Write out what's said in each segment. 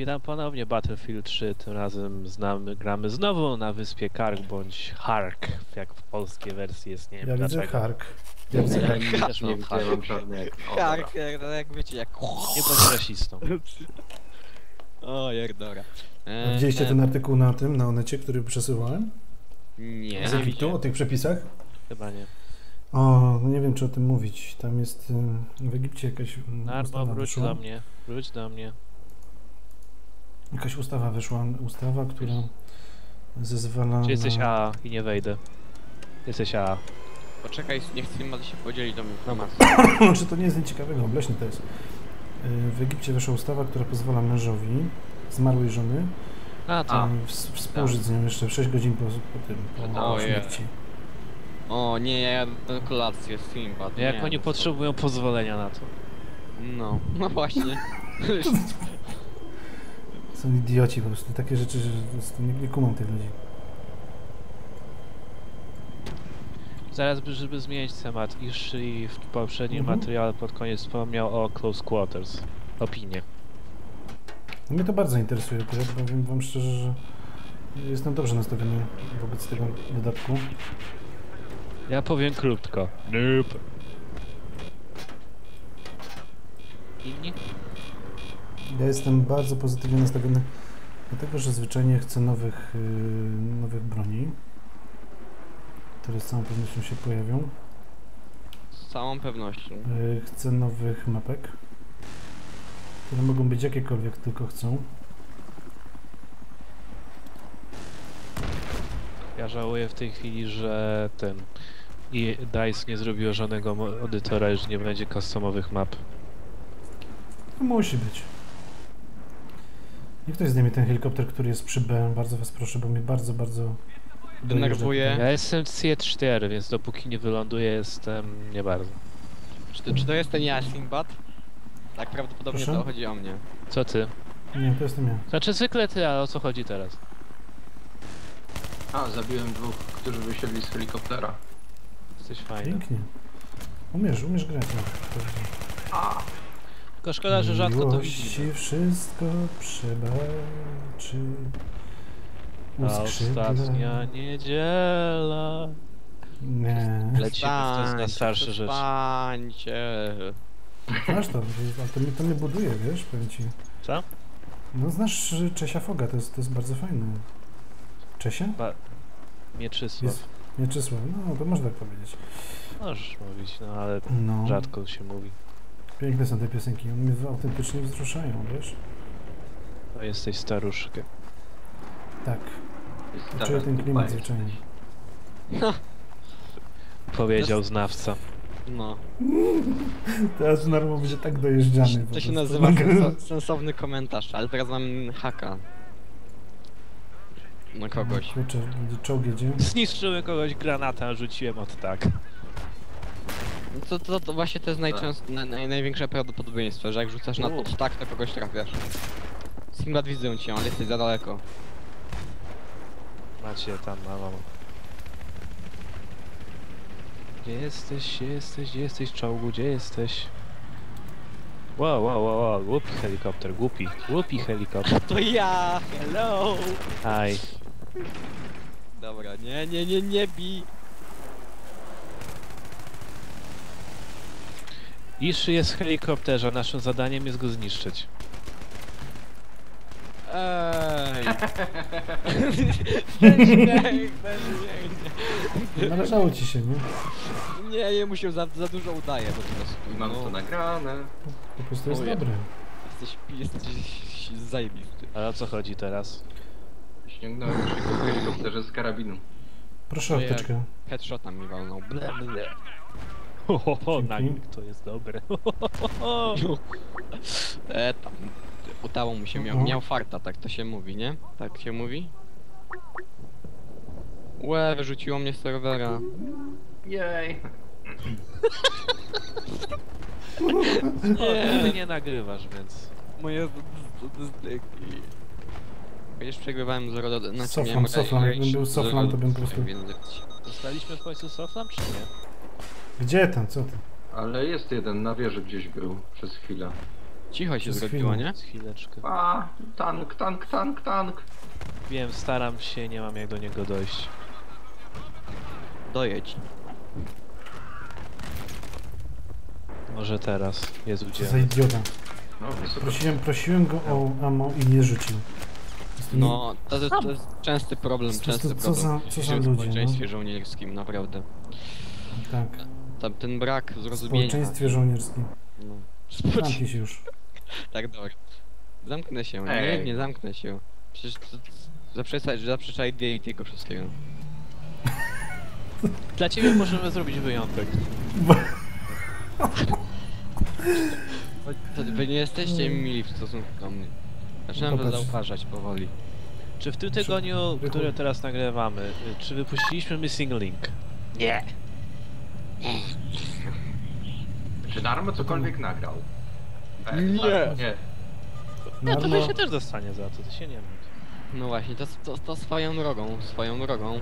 Witam ponownie Battlefield 3, tym razem znamy, gramy znowu na wyspie Kark bądź Hark, jak w polskiej wersji jest, nie wiem Ja widzę dlaczego. Hark. Ja widzę Ja Hark. nie, Też nie mam widziałem żadnego. O, Tak, jak, jak wiecie, jak... Nie bądź rasistą. O, jak dobra. E, Widzieliście e, ten artykuł na tym, na Onecie, który przesyłałem? Nie, Z nie Egiptu, o tych przepisach? Chyba nie. O, no nie wiem czy o tym mówić. Tam jest y, w Egipcie jakaś Narbo, ustawa wróć wyszła. do mnie. Wróć do mnie. Jakaś ustawa wyszła, ustawa, która zezwala Czy jesteś na... A i nie wejdę? Jesteś A. Poczekaj, nie chcę im się podzielić do informacji. czy to nie jest nic ciekawego, obleśne to jest. Y, W Egipcie wyszła ustawa, która pozwala mężowi zmarłej żony A, to. A. y, ws- współżyć z nią jeszcze 6 godzin po, po tym, po Ojej. śmierci. O, nie, ja jadę kolację z Simba. Jak nie, oni to- potrzebują pozwolenia na to? No, no właśnie. Są idioci po prostu, takie rzeczy, że nie, nie kumam tych ludzi. Zaraz, by- żeby zmienić temat, Ishi w poprzednim Mhm. materiale pod koniec wspomniał o Close Quarters. Opinie. Mnie to bardzo interesuje akurat, powiem wam szczerze, że jestem dobrze nastawiony wobec tego dodatku. Ja powiem krótko. Nope. Inni? Ja jestem bardzo pozytywnie nastawiony, dlatego że zwyczajnie chcę nowych, yy, nowych broni, które z całą pewnością się pojawią. Z całą pewnością. Yy, chcę nowych mapek, które mogą być jakiekolwiek tylko chcą. Ja żałuję w tej chwili, że ten i DICE nie zrobiło żadnego edytora, że nie będzie customowych map. No musi być. Niech ktoś zdejmie ten helikopter, który jest przy B, bardzo was proszę, bo mnie bardzo, bardzo Denerwuje. Ja jestem c 4, więc dopóki nie wyląduję jestem nie bardzo. Czy to, czy to jest ten ja, Simbad? Tak, prawdopodobnie Proszę? to chodzi o mnie. Co ty? Nie, to jestem ja. Znaczy zwykle ty, ale o co chodzi teraz? A, zabiłem dwóch, którzy wysiedli z helikoptera. Jesteś fajny. Pięknie. Umiesz, umiesz grać. No. A, Tylko szkoda, że rzadko to Miłości widzimy. wszystko przebaczy. Uskrzydla. ostatnia niedziela. Nie. Leci, to jest na starsze rzeczy. Przestańcie. Znasz to, ale to mnie, to mnie buduje, wiesz, powiem ci. Co? No znasz Czesia Foga, to jest, to jest bardzo fajne. Czesia? Mieczysław. Jest Mieczysław, no to można tak powiedzieć. Możesz mówić, no ale No, rzadko się mówi. Piękne są te piosenki, one mnie autentycznie wzruszają, wiesz? To jesteś staruszkiem. Tak, jest czuję ten klimat zwyczajnie. Powiedział znawca. No. Teraz Narmo będzie tak dojeżdżany. To się nazywa senso- sensowny komentarz, ale teraz mam haka. Na kogoś. Kurczę, czołg jedzie. Zniszczyłem kogoś granata, a rzuciłem od tak. No To, to, to właśnie to jest najczęst, na, naj, największe prawdopodobieństwo, że jak rzucasz na U. pod tak, to kogoś trafiasz. Simbad widzę cię, ale jesteś za daleko. Macie tam, mam. Gdzie jesteś, gdzie jesteś, gdzie jesteś czołgu, gdzie jesteś? Wow, wow, wow, wow, głupi helikopter, głupi, głupi helikopter. To ja! Hello! Aj, Dobra, nie, nie, nie, nie bij! Iszy jest w helikopterze, naszym zadaniem jest go zniszczyć. Ej! Należało ci się, nie? Nie, nie mu się za, za dużo udaje po prostu. I mam no. to nagrane. Po prostu jest Oje. dobre. Jesteś, jesteś zajebisty. Ale o co chodzi teraz? Ściągnąłem w helikopterze z karabinu. Proszę o Ojej. apteczkę. Headshota mi walnął. Ble, ble. Ho, ho, ho, Dzięki. naglik to jest dobre. E, tam. Udało mu się, miał, Mhm. miał farta, tak to się mówi, nie? Tak się mówi? Łe, wyrzuciło mnie z serwera. Jej! O, ty nie nagrywasz, więc... Moje. Kiedyś przegrywałem 0 do... Znaczy Soflam, miałem Soflam, jakbym był Soflam, to bym po 0 prostu- więc- Dostaliśmy w końcu Soflam, czy nie? Gdzie tam, co ty? Ale jest jeden na wieży gdzieś był przez chwilę. Cicho się Przez zrobiło, chwilę. nie? Chwileczkę. A, tank, tank, tank, tank. Wiem, staram się, nie mam jak do niego dojść. Dojedź. Może teraz. Jezu, Co gdzie? za idiota. No, wysoko. Prosiłem, prosiłem go o ammo i nie rzucił. Po prostu nie- No, to, jest- to jest częsty problem, Co- częsty co problem. za- co za w ludzie, społeczeństwie no. żołnierskim, naprawdę. Tak. Tam ten brak W zrozumienia. społeczeństwie żołnierskim. No. Zamknij się już. Tak, dobra. Zamknę się, nie, Ej. nie zamknę się. Przecież to, zaprzeczaj, zaprzeczaj idei tego wszystkiego. Dla ciebie możemy zrobić wyjątek. To wy nie jesteście mili w stosunku do mnie. Zaczynam to Popatrz. zauważać powoli. Czy w tym tygodniu, które teraz nagrywamy, y, czy wypuściliśmy Missing Link? Nie! Czy Darmo cokolwiek nagrał? E, Nie. Nie. No to Narmo- wy się też dostanie za to, to się nie martw. No właśnie, to, to, to swoją drogą, swoją drogą.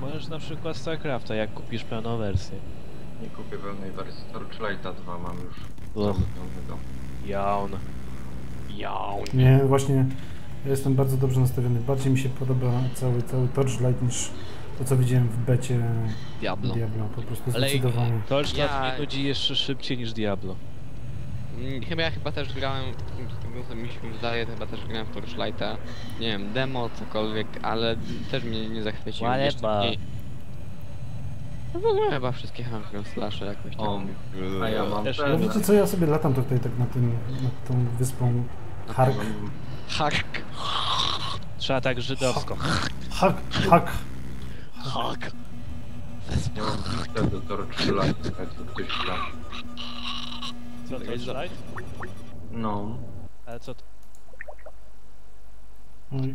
Możesz na przykład StarCrafta, jak kupisz pełną wersję. Nie kupię pełnej wersji. Torchlighta 2 mam już. Uch. zamówionego. Jaun. Jaun. Nie, właśnie ja jestem bardzo dobrze nastawiony. Bardziej mi się podoba cały, cały Torchlight niż to, co widziałem w becie Diablo. Diablo. Po prostu Ale- zdecydowanie. Torchlight Ja- mnie nudzi jeszcze szybciej niż Diablo. Mm, Chyba ja chyba też grałem, co mi się wydaje, to chyba też grałem w Torchlighta. Nie wiem, demo, cokolwiek, ale też mnie nie zachwycił. Whatever. Jeszcze mniej. No w ogóle chyba wszystkie hack slasze jakoś O, tam. A ja mam Też No wiecie co, ja sobie latam tutaj tak na tym, nad tą wyspą Hark. Hack. Trzeba tak żydowsko. Hark, Hark. Hak. nie mam listę do Torchlighta, jak to ktoś gra. Co to jest light? No. Ale co to? Oj.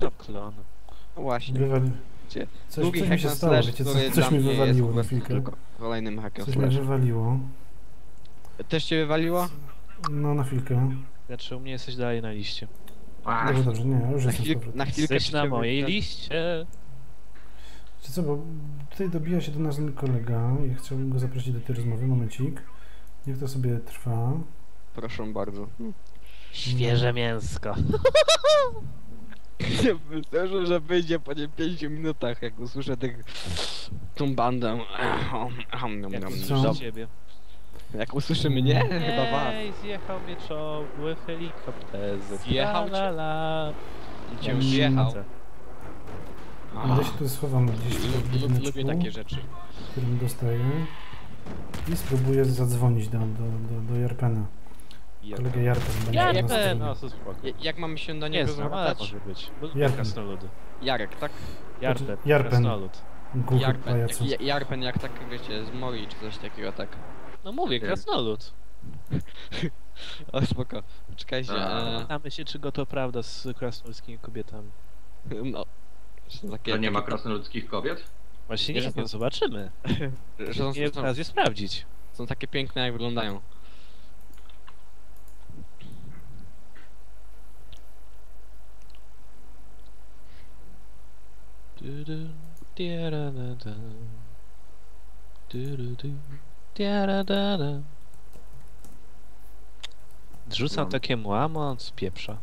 To klon. No właśnie. Wywali... Gdzie? Coś, Długi coś hack się stało, slash, wiecie, coś, mi mnie wywaliło na chwilkę. tylko Kolejnym hackiem Coś mnie slash. wywaliło. Też cię wywaliło? No na chwilkę. Znaczy u mnie jesteś dalej na liście. Dobrze, dobrze, nie, już Na, chwil, na chwilkę Jesteś na mojej liście. Wiecie co, bo tutaj dobija się do nas mój kolega i chciałbym go zaprosić do tej rozmowy. Momencik. Niech to sobie trwa. Proszę bardzo. Świeże mięsko. Myślę, że wyjdzie po nie 5 minutach, jak usłyszę tych... tą bandę. Jak usłyszę ciebie. Jak usłyszy mnie, chyba was. Ej, zjechał mnie czołg w helikopterze. Zjechał cię? La, la, Cię Mm. już jechał. Ja się tu schowam gdzieś w Lubię takie rzeczy. w którym dostaję. I spróbuję zadzwonić do, do, do, do Jarpena. Kolega Jarpen będzie Ja na nie stronie. będę, no to spoko. Ja- Jak mamy się do Nie niego znam, ale zwracać? może być. Bo Jarpen. krasnoludy. Jarek, tak? Jarpen. Jarpen. Krasnolud. Głuchy Jarpen, pajacu. jak, Jarpen jak tak, wiecie, z Mori czy coś takiego, tak. No mówię, krasnolud. O, spoko. Czekajcie, A. e, Znamy się, czego to prawda z krasnoludzkimi kobietami. no. Takie, To nie ma krasnoludzkich kobiet? Właśnie Nie, nie to- zobaczymy. że są, Nie są, okazję sprawdzić. są takie piękne, jak wyglądają. Zrzucam No. takiemu amo, on spieprza.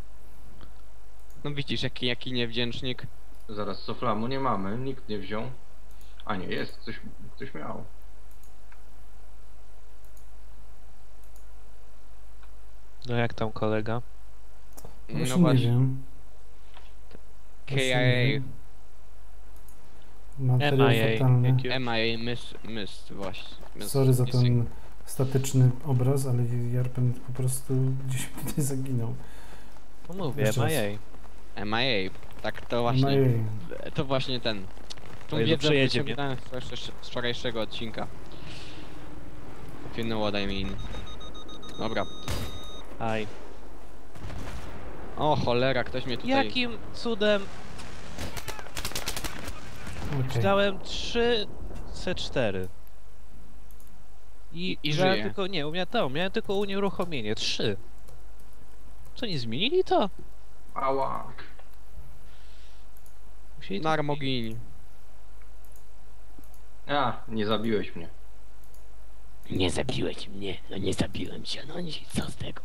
No widzisz, jaki, jaki niewdzięcznik. Zaraz, soflamu nie mamy, nikt nie wziął. A nie, jest, ktoś, ktoś miał. No jak tam kolega? No nie właśnie, wiem. Nie KIA, wiem. Materiał MIA. fatalny. MIA, Miss, Miss, właśnie. Miss, Sorry za missing. ten statyczny obraz, ale Jarpen po prostu gdzieś tutaj zaginął. No mówię. MIA. MIA, tak to właśnie, Ojej. to właśnie ten. Tą Jezu, wiedzę mnie. z wczorajszego odcinka. If you know what I mean. Dobra. Aj. O cholera, ktoś mnie tutaj... Jakim cudem Okej. dałem 3 C4? I, I miałem żyje. tylko, nie, miałem to, miałem tylko unieruchomienie, trzy. Co, nie zmienili to? Ała. Musieli to Narmogini. A, nie zabiłeś mnie. Nie zabiłeś mnie, no nie zabiłem cię, no nic, co z tego?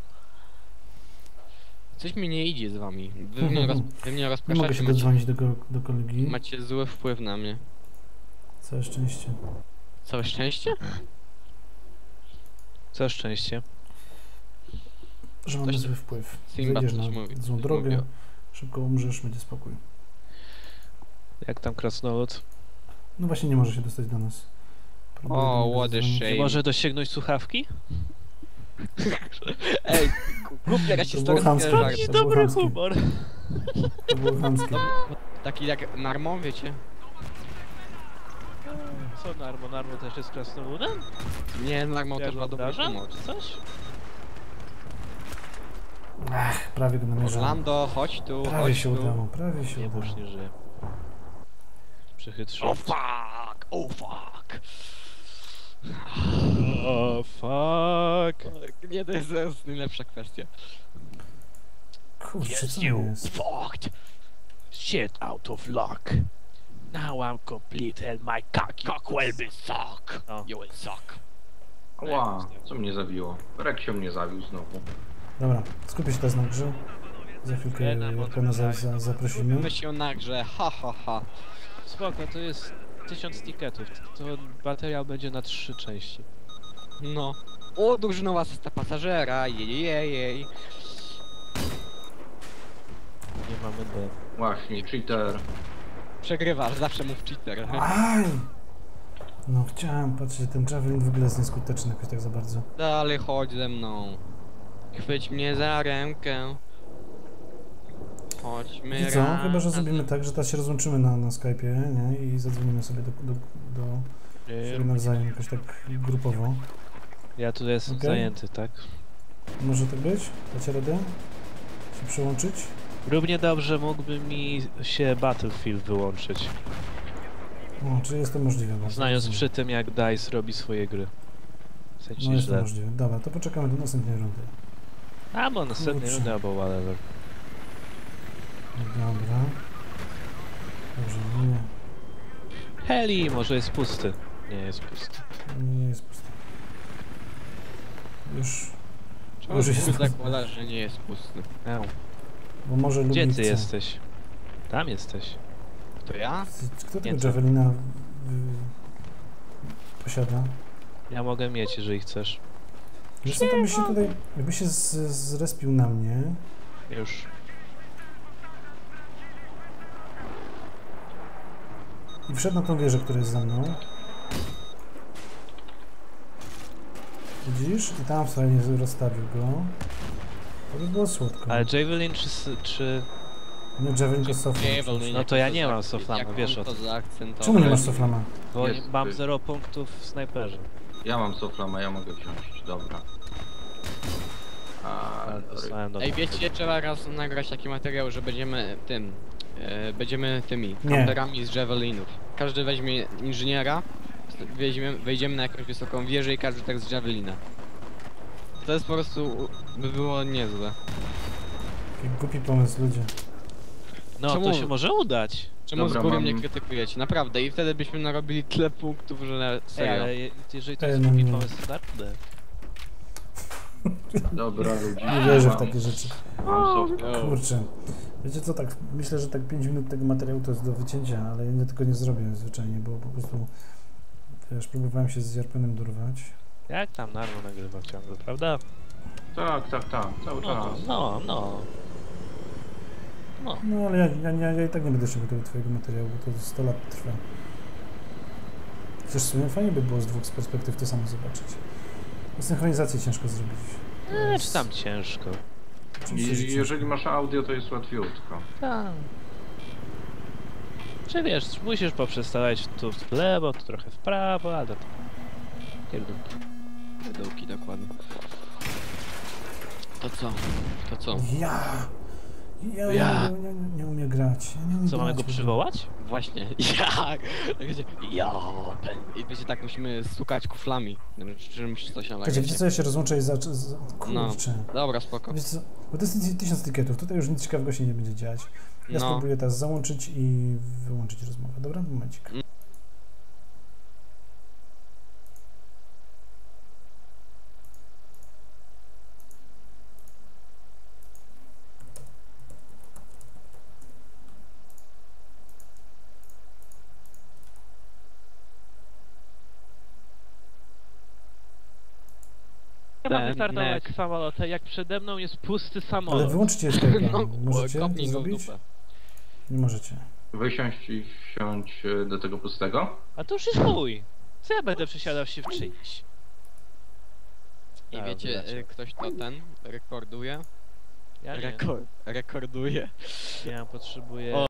Coś mi nie idzie z wami. Wy mnie, roz, wy mnie Nie mogę się macie, dodzwonić do, do kolegi. macie zły wpływ na mnie. Całe szczęście. Całe szczęście? Całe szczęście. Że mamy Coś- zły wpływ. Simba Zejdziesz coś na mówi, złą coś drogę, mówił. szybko umrzesz, będzie spokój. Jak tam krasnolud? No właśnie nie może się dostać do nas. Próbuję O, do niego what a zadzwonić. shame. Może dosięgnąć słuchawki? Ej, głupia jakaś To historia. z chamskie. żartem. Taki to był dobry chamski. humor. To było chamskie. Taki jak Narmon, wiecie? Co Narmo? Narmo też jest krasnoludem? Nie, Narmon też ma dobry wyobrażam, humor. czy coś? Ach, prawie go namierzałem. Orlando, chodź tu, Prawie chodź się tu. udało, prawie się Nie, bo udało. już nie żyje. Przychytrzył. O fuck, o fuck. O fuck. Nie, to jest, to jest najlepsza kwestia. Kurczę, Yes, co you jest? fucked. Shit out of luck. Now I'm complete and my cock, cock will be suck. O. You will suck. Ała, co mnie zabiło? Reksio mnie zabił znowu. Dobra, skupię się teraz na grze. Za chwilkę Jarkana za, za, zaprosimy. Myśl o nagrze, ha ha ha. Spoko, to jest tysiąc tiketów. To materiał będzie na trzy części. No. O, drużynowa asysta pasażera, jej, jej, jej. Nie mamy D. Właśnie, cheater. Przegrywasz, zawsze mów cheater. Aj! No chciałem, patrzcie, ten Javelin w ogóle jest nieskuteczny jakoś tak za bardzo. Dalej chodź ze mną. Chwyć mnie za rękę. Chodźmy I co? Chyba, że zrobimy tak, że teraz się rozłączymy na, na Skype'ie, nie? I zadzwonimy sobie do, do, do siebie nawzajem jakoś tak grupowo. Ja tutaj jestem Okej. zajęty, tak? Może tak być? Dacie radę? Się przełączyć? Równie dobrze mógłby mi się Battlefield wyłączyć. O, czy jest to możliwe? Znając przy tym jak DICE robi swoje gry. W sensie No jest to źle. możliwe. Dobra, to poczekamy do następnej rundy. Albo następnej Kurczę. rundy, albo whatever. Dobra. Dobrze, nie, Heli, może jest pusty. Nie jest pusty. nie jest pusty. Już, Czemu Może Może jest- zakładasz, że nie jest pusty? Eł. bo może Gdzie lubi ty chce. jesteś? Tam jesteś. To ja? Kto tego. Javelina y, posiada? Ja mogę mieć, jeżeli chcesz. Wiesz co, to by się tutaj, jakby się z, zrespił na mnie, Już. i wszedł na tą wieżę, która jest za mną. Widzisz? I tam fajnie rozstawił go. To by było słodko. Ale Javelin czy... czy... Nie Javelin to. Javelin, No to ja nie mam soflama, wiesz o to tym. Czemu nie masz soflama? Bo Jest, mam y- 0 punktów w snajperze. Ja mam soflama, ja mogę wziąć. Dobra. A, Ale sorry. dostałem do Ej, wiecie, trzeba raz nagrać taki materiał, że będziemy tym... E, będziemy tymi Nie. kamperami z javelinów. Każdy weźmie inżyniera, weźmiemy, wejdziemy na jakąś wysoką wieżę i każdy tak z javelina. To jest po prostu... by było niezłe. Jaki głupi pomysł, ludzie. No, Czemu- to się może udać. Czemu Dobra, z góry mam- mnie krytykujecie? Naprawdę, i wtedy byśmy narobili tyle punktów, że na Ej, serio. ale je- jeżeli to Ej, jest no głupi nie. pomysł, to naprawdę. Dobra, ludzi. Nie wierzę w mam, takie rzeczy. Mam sofla. O, Kurczę. Wiecie co, tak myślę, że tak 5 minut tego materiału to jest do wycięcia, ale ja tego nie zrobię zwyczajnie, bo po prostu wiesz, próbowałem się z Jarpenem dorwać. Jak tam Narmo nagrywa ciągle, prawda? Tak, tak, tak, cały No, czas. no, no. No. No ale ja, ja, ja, ja i tak nie będę szedł tego twojego materiału, bo to 100 lat trwa. Chociaż w sumie fajnie by było z dwóch z perspektyw to samo zobaczyć. Synchronizację ciężko zrobić. Eee, jest- czy tam ciężko. I ciężko. jeżeli masz audio, to jest łatwiutko. Tak. Czy wiesz, musisz poprzestawać tu w lewo, tu trochę w prawo, ale to... Pierdółki. Pudełki, dokładnie. To co? To co? Ja! Ja, Ja. Nie, nie, nie umiem grać. Ja nie umiem Co, mamy grać go w przywołać? Właśnie, jak? Tak ja, I będzie tak, musimy stukać kuflami, czymś coś. Czekajcie, wiecie co, ja się rozłączę i zacznę... z- No. Kurczę. Dobra, spoko. Wiecie co, bo to jest tysiąc tykietów, tutaj już nic ciekawego się nie będzie dziać. Ja No. spróbuję teraz załączyć i wyłączyć rozmowę. Dobra? Momencik. Ja wystartować nek. samolotem, jak przede mną jest pusty Ale samolot. wyłączcie Skype'a. No, Możecie to zrobić? dupę. Nie możecie. Wysiąść i wsiąść e, do tego pustego? A to już jest mój. Co ja będę przesiadał się w czyjś? I Tak, wiecie, wydacie. y, ktoś to ten rekorduje? Ja nie. Rekord, rekorduje. Ja potrzebuję... O.